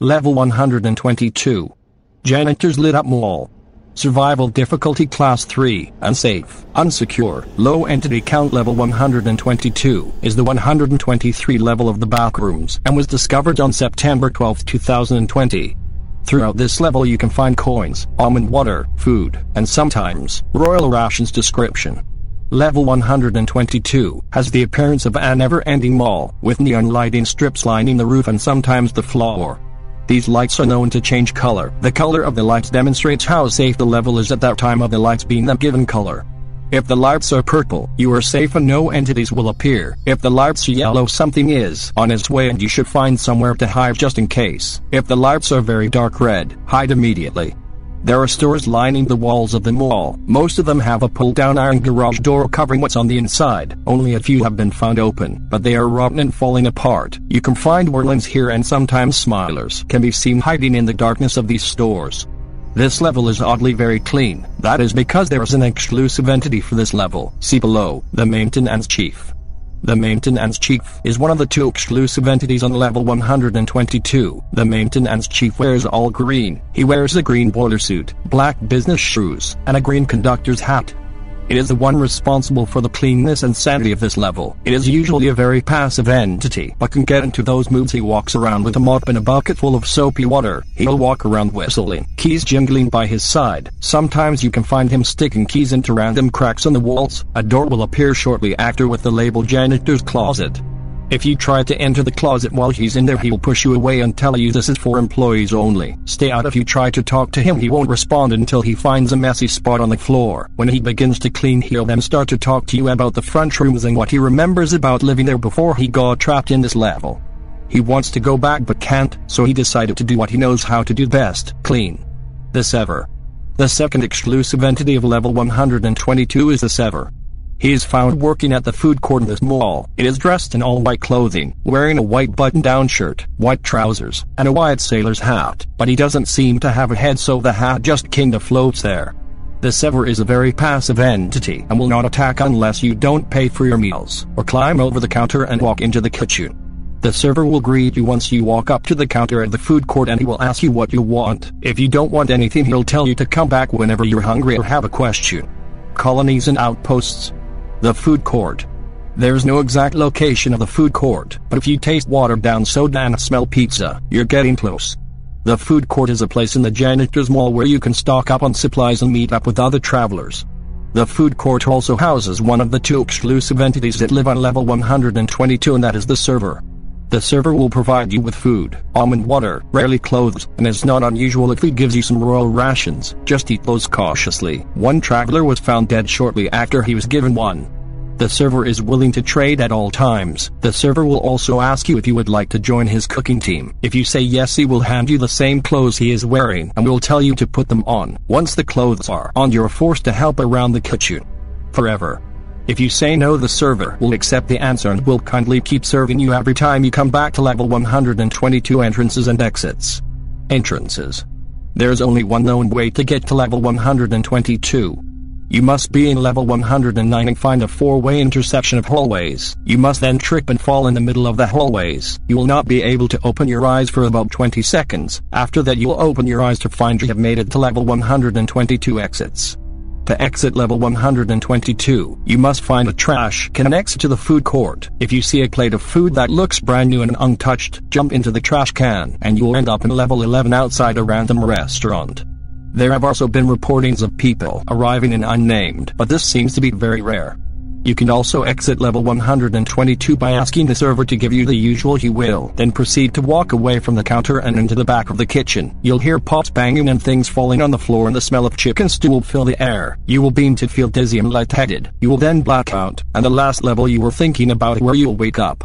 Level 122. Janitors lit up mall. Survival difficulty class 3, unsafe, unsecure, low entity count level 122 is the 123 level of the backrooms and was discovered on September 12, 2020. Throughout this level you can find coins, almond water, food, and sometimes, royal rations description. Level 122 has the appearance of an ever-ending mall, with neon lighting strips lining the roof and sometimes the floor. These lights are known to change color. The color of the lights demonstrates how safe the level is at that time of the lights being the given color. If the lights are purple, you are safe and no entities will appear. If the lights are yellow, something is on its way and you should find somewhere to hide just in case. If the lights are very dark red, hide immediately. There are stores lining the walls of the mall. Most of them have a pull-down iron garage door covering what's on the inside. Only a few have been found open, but they are rotten and falling apart. You can find Werlins here and sometimes Smilers can be seen hiding in the darkness of these stores. This level is oddly very clean. That is because there is an exclusive entity for this level. See below, the maintenance chief. The Maintenance Chief is one of the two exclusive entities on level 122. The Maintenance Chief wears all green. He wears a green boiler suit, black business shoes, and a green conductor's hat. It is the one responsible for the cleanness and sanity of this level. It is usually a very passive entity, but can get into those moods he walks around with a mop and a bucket full of soapy water. He'll walk around whistling, keys jingling by his side. Sometimes you can find him sticking keys into random cracks on the walls. A door will appear shortly after with the label janitor's closet. If you try to enter the closet while he's in there he will push you away and tell you this is for employees only. Stay out if you try to talk to him he won't respond until he finds a messy spot on the floor. When he begins to clean he'll then start to talk to you about the front rooms and what he remembers about living there before he got trapped in this level. He wants to go back but can't, so he decided to do what he knows how to do best, clean. The Server. The second exclusive entity of level 122 is the Server. He is found working at the food court in this mall. It is dressed in all white clothing, wearing a white button-down shirt, white trousers, and a white sailor's hat, but he doesn't seem to have a head so the hat just kinda floats there. The Server is a very passive entity and will not attack unless you don't pay for your meals, or climb over the counter and walk into the kitchen. The server will greet you once you walk up to the counter at the food court and he will ask you what you want. If you don't want anything he'll tell you to come back whenever you're hungry or have a question. Colonies and outposts the food court. There's no exact location of the food court, but if you taste watered down soda and smell pizza, you're getting close. The food court is a place in the janitor's mall where you can stock up on supplies and meet up with other travelers. The food court also houses one of the two exclusive entities that live on level 122 and that is the server. The server will provide you with food, almond water, rarely clothes, and it's not unusual if he gives you some royal rations, just eat those cautiously. One traveler was found dead shortly after he was given one. The server is willing to trade at all times. The server will also ask you if you would like to join his cooking team. If you say yes he will hand you the same clothes he is wearing and will tell you to put them on. Once the clothes are on you're forced to help around the kitchen. Forever. If you say no the server will accept the answer and will kindly keep serving you every time you come back to level 122 entrances and exits. Entrances. There's only one known way to get to level 122. You must be in level 109 and find a four-way intersection of hallways. You must then trip and fall in the middle of the hallways. You will not be able to open your eyes for about 20 seconds. After that you'll open your eyes to find you have made it to level 122 exits. To exit level 122, you must find a trash can next to the food court. If you see a plate of food that looks brand new and untouched, jump into the trash can, and you'll end up in level 11 outside a random restaurant. There have also been reportings of people arriving in unnamed, but this seems to be very rare. You can also exit level 122 by asking the server to give you the usual you will, then proceed to walk away from the counter and into the back of the kitchen. You'll hear pots banging and things falling on the floor and the smell of chicken stew will fill the air. You will begin to feel dizzy and lightheaded. You will then black out, and the last level you were thinking about where you'll wake up.